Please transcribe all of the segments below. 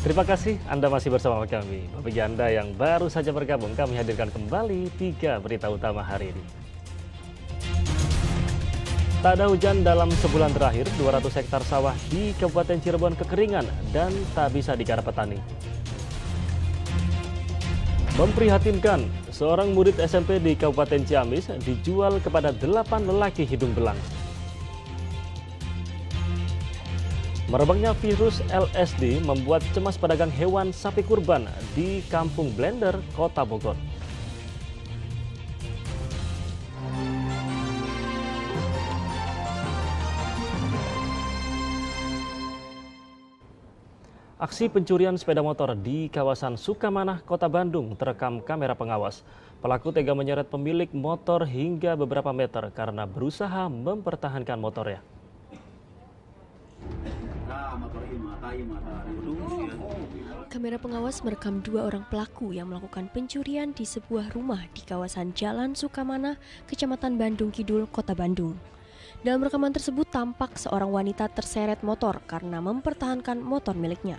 Terima kasih Anda masih bersama kami. Bagi Anda yang baru saja bergabung, kami hadirkan kembali tiga berita utama hari ini. Tak ada hujan dalam sebulan terakhir, 200 hektar sawah di Kabupaten Cirebon kekeringan dan tak bisa digarap petani. Memprihatinkan, seorang murid SMP di Kabupaten Ciamis dijual kepada delapan lelaki hidung belang. Merebaknya virus LSD membuat cemas pedagang hewan sapi kurban di Kampung Blender, Kota Bogor. Aksi pencurian sepeda motor di kawasan Sukamanah, Kota Bandung terekam kamera pengawas. Pelaku tega menyeret pemilik motor hingga beberapa meter karena berusaha mempertahankan motornya. Kamera pengawas merekam dua orang pelaku yang melakukan pencurian di sebuah rumah di kawasan Jalan Sukamana, Kecamatan Bandung Kidul, Kota Bandung. Dalam rekaman tersebut tampak seorang wanita terseret motor karena mempertahankan motor miliknya.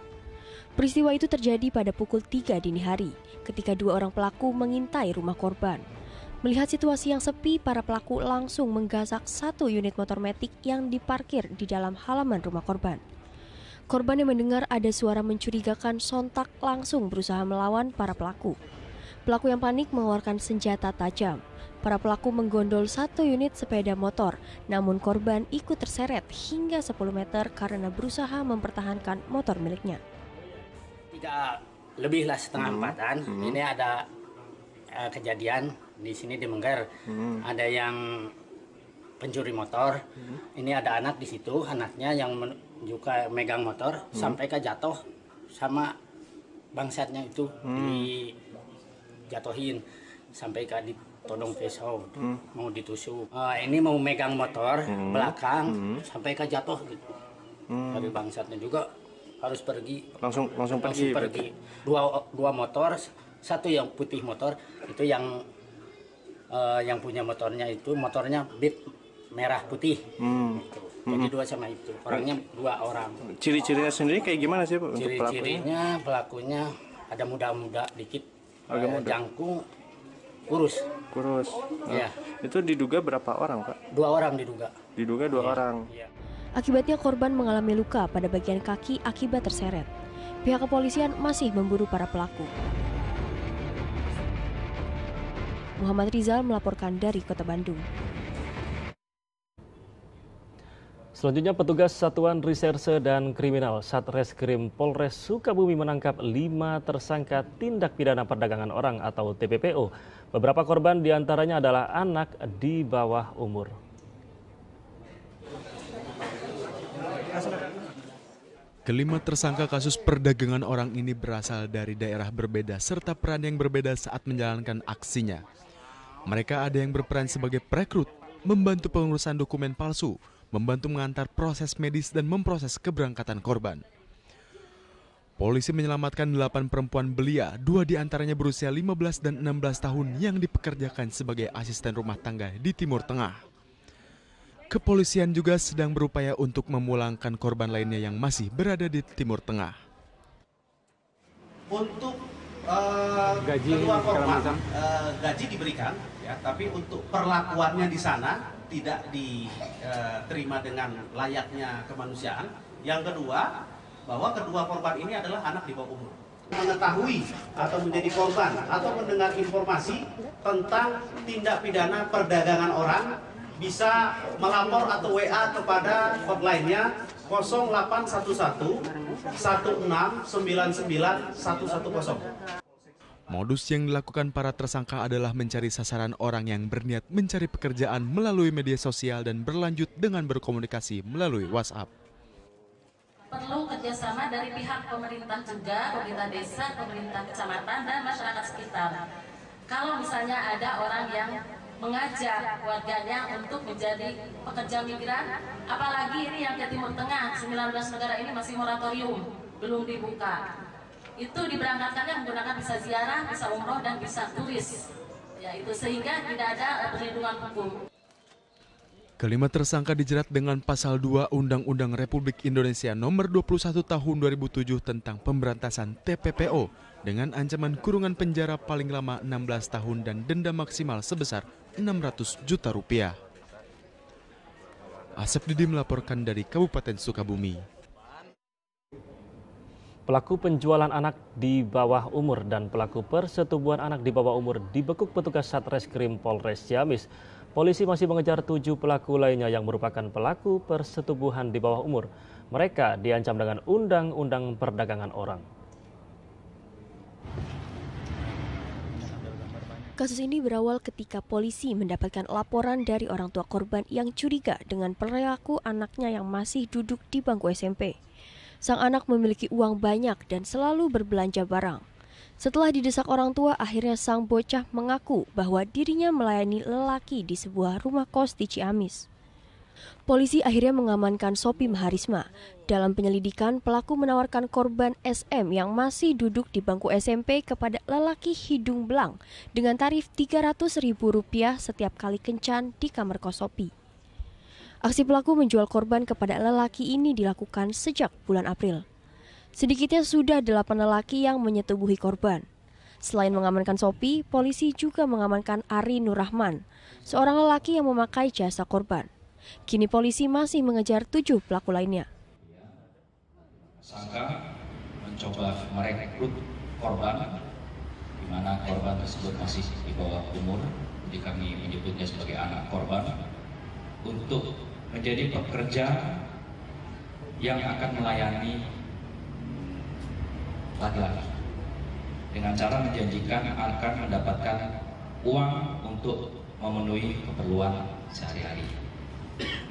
Peristiwa itu terjadi pada pukul 3 dini hari ketika dua orang pelaku mengintai rumah korban. Melihat situasi yang sepi, para pelaku langsung menggasak satu unit motor metik yang diparkir di dalam halaman rumah korban. Korban yang mendengar ada suara mencurigakan sontak langsung berusaha melawan para pelaku. Pelaku yang panik mengeluarkan senjata tajam. Para pelaku menggondol satu unit sepeda motor, namun korban ikut terseret hingga 10 meter karena berusaha mempertahankan motor miliknya. Tiga lebih lah setengah empatan. Ini ada eh, kejadian di sini di Mengger. Ada yang pencuri motor. Ini ada anak di situ, anaknya yang men- juga megang motor sampai ke jatuh sama bangsatnya itu dijatuhin sampai ke ditodong pisau mau ditusuk. Eh, ini mau megang motor belakang sampai ke jatuh gitu. Dari bangsatnya juga harus pergi. Langsung langsung langsung pergi pergi. Dua dua motor satu yang putih motor itu yang eh, yang punya motornya itu motornya bit merah putih. Hmm. Gitu. Jadi dua sama itu orangnya dua orang ciri-cirinya sendiri kayak gimana sih Pak, ciri-cirinya pelakunya ada muda-muda dikit Agak eh, muda. jangkung kurus kurus Nah, ya itu diduga berapa orang pak dua orang diduga diduga dua orang Iya. Akibatnya korban mengalami luka pada bagian kaki akibat terseret. Pihak kepolisian masih memburu para pelaku. Muhammad Rizal melaporkan dari Kota Bandung. Selanjutnya petugas Satuan Reserse dan Kriminal Satreskrim Polres Sukabumi menangkap lima tersangka tindak pidana perdagangan orang atau TPPO. Beberapa korban di antaranya adalah anak di bawah umur. Kelima tersangka kasus perdagangan orang ini berasal dari daerah berbeda serta peran yang berbeda saat menjalankan aksinya. Mereka ada yang berperan sebagai perekrut, membantu pengurusan dokumen palsu, membantu mengantar proses medis dan memproses keberangkatan korban. Polisi menyelamatkan delapan perempuan belia, dua di antaranya berusia 15 dan 16 tahun yang dipekerjakan sebagai asisten rumah tangga di Timur Tengah. Kepolisian juga sedang berupaya untuk memulangkan korban lainnya yang masih berada di Timur Tengah. untuk eh, Gaji korban eh, gaji diberikan ya tapi untuk perlakuannya di sana tidak diterima dengan layaknya kemanusiaan yang kedua bahwa kedua korban ini adalah anak di bawah umur mengetahui atau menjadi korban atau mendengar informasi tentang tindak pidana perdagangan orang bisa melapor atau WA kepada hotline-nya 0811 1699 110. Modus yang dilakukan para tersangka adalah mencari sasaran orang yang berniat mencari pekerjaan melalui media sosial dan berlanjut dengan berkomunikasi melalui WhatsApp. perlu kerjasama dari pihak pemerintah juga, pemerintah desa, pemerintah kecamatan, dan masyarakat sekitar. Kalau misalnya ada orang yang mengajak warganya untuk menjadi pekerja migran, apalagi ini yang ke Timur Tengah, 19 negara ini masih moratorium, belum dibuka. Itu diberangkatkannya menggunakan visa ziarah, visa umroh, dan visa turis. Ya, itu sehingga tidak ada eh, perlindungan hukum. Kelima tersangka dijerat dengan pasal 2 Undang-Undang Republik Indonesia Nomor 21 Tahun 2007 tentang pemberantasan TPPO dengan ancaman kurungan penjara paling lama 16 tahun dan denda maksimal sebesar 600 juta rupiah. Asep Didi melaporkan dari Kabupaten Sukabumi. Pelaku penjualan anak di bawah umur dan pelaku persetubuhan anak di bawah umur dibekuk petugas Satreskrim Polres Ciamis. Polisi masih mengejar tujuh pelaku lainnya yang merupakan pelaku persetubuhan di bawah umur. Mereka diancam dengan Undang-Undang Perdagangan Orang. Kasus ini berawal ketika polisi mendapatkan laporan dari orang tua korban yang curiga dengan perilaku anaknya yang masih duduk di bangku SMP. Sang anak memiliki uang banyak dan selalu berbelanja barang. Setelah didesak orang tua, akhirnya sang bocah mengaku bahwa dirinya melayani lelaki di sebuah rumah kos di Ciamis. Polisi akhirnya mengamankan Sopi Maharisma. Dalam penyelidikan, pelaku menawarkan korban SM yang masih duduk di bangku SMP kepada lelaki hidung belang dengan tarif Rp300.000 setiap kali kencan di kamar kos Sopi. Aksi pelaku menjual korban kepada lelaki ini dilakukan sejak bulan April. Sedikitnya sudah delapan lelaki yang menyetubuhi korban. Selain mengamankan Sopi, polisi juga mengamankan Ari Nurrahman, seorang lelaki yang memakai jasa korban. Kini polisi masih mengejar tujuh pelaku lainnya. Sangka mencoba merekrut korban, di mana korban tersebut masih di bawah umur, jadi kami menyebutnya sebagai anak korban, untuk menjadi pekerja yang akan melayani laki-laki dengan cara menjanjikan akan mendapatkan uang untuk memenuhi keperluan sehari-hari.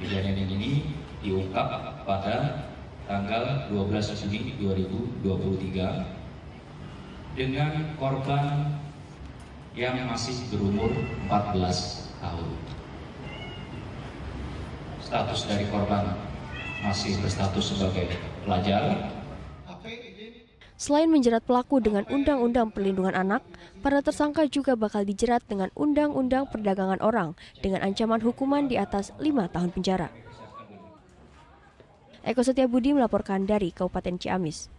Kejadian ini diungkap pada tanggal 12 Juni 2023 dengan korban yang masih berumur 14 tahun. Status dari korban masih berstatus sebagai pelajar Selain menjerat pelaku dengan Undang-Undang Perlindungan Anak, para tersangka juga bakal dijerat dengan Undang-Undang Perdagangan Orang dengan ancaman hukuman di atas lima tahun penjara. Eko Setiabudi melaporkan dari Kabupaten Ciamis.